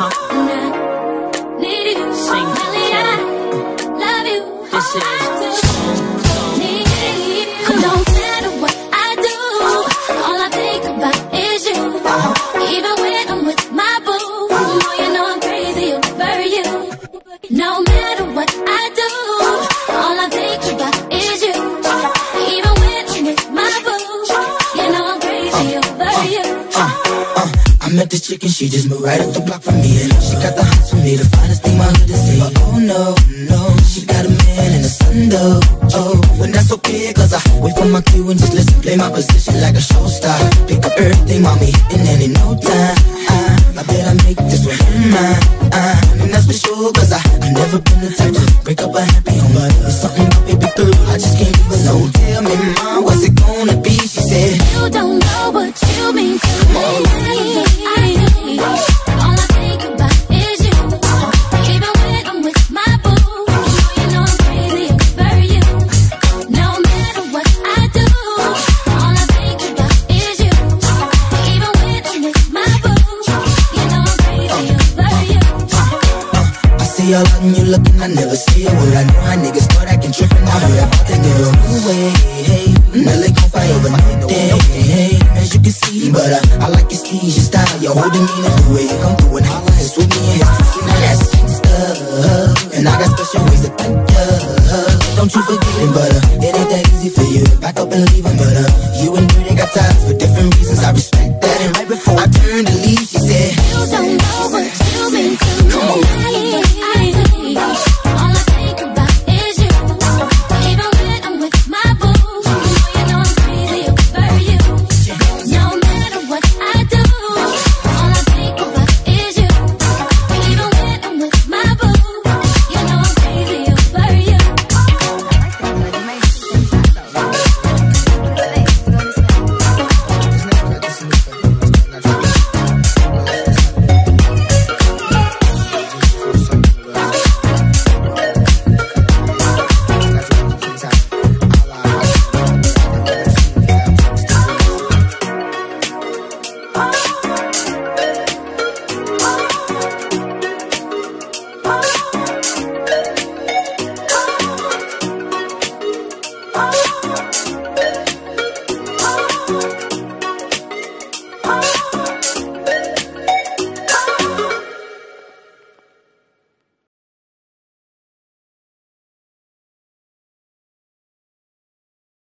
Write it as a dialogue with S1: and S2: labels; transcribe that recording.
S1: Need you,
S2: Sing.
S1: Love you.
S2: This is-
S3: This chicken, she just moved right up the block from me. And she got the hots for me, the finest thing my hood has seen. But oh no, no, she got a man and a son though. Oh, and that's okay cause I wait for my cue and just listen Play my position like a shortstop. Pick up everything, mommy, hitting and in no time. I, I bet I make this one mine. Uh, And that's for sure cause I, I never been the see all you looking, I never see it.
S1: What I know, how niggas thought I can trip and I heard about the girl No way. Hey, now they gon' fight over my day. Hey, as you can see, but uh, I like your sleeves, your style, your whole demeanor. The way you come through and
S3: holla, it's with me and now that's stuff. And I got special ways to thank you. Don't you forget it, but uh, it ain't that easy for you to back up and leave him, but uh, you and